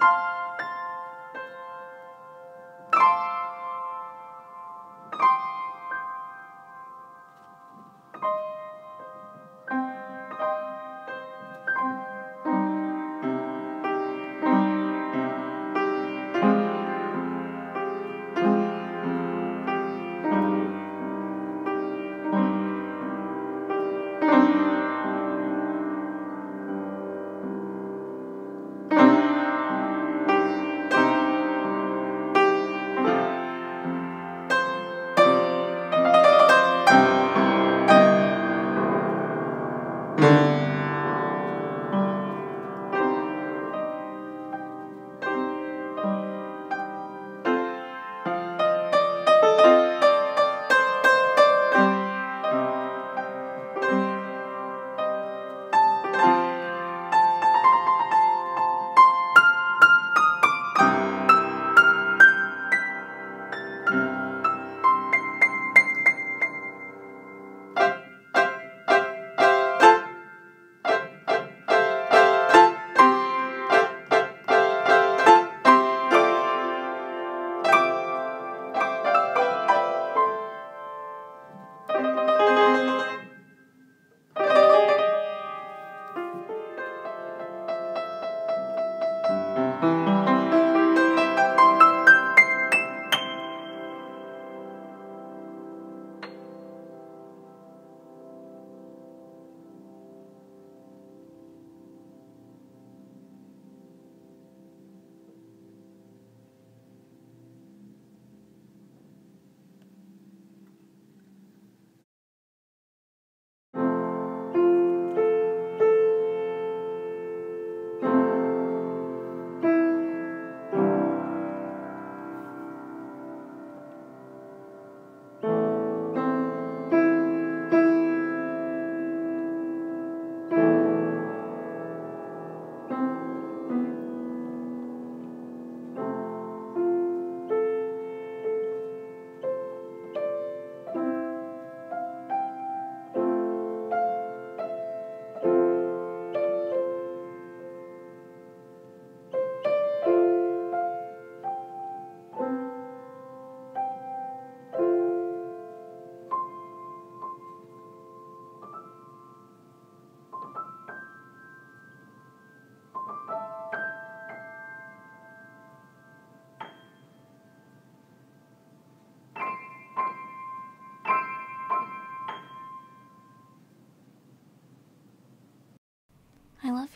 I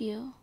you.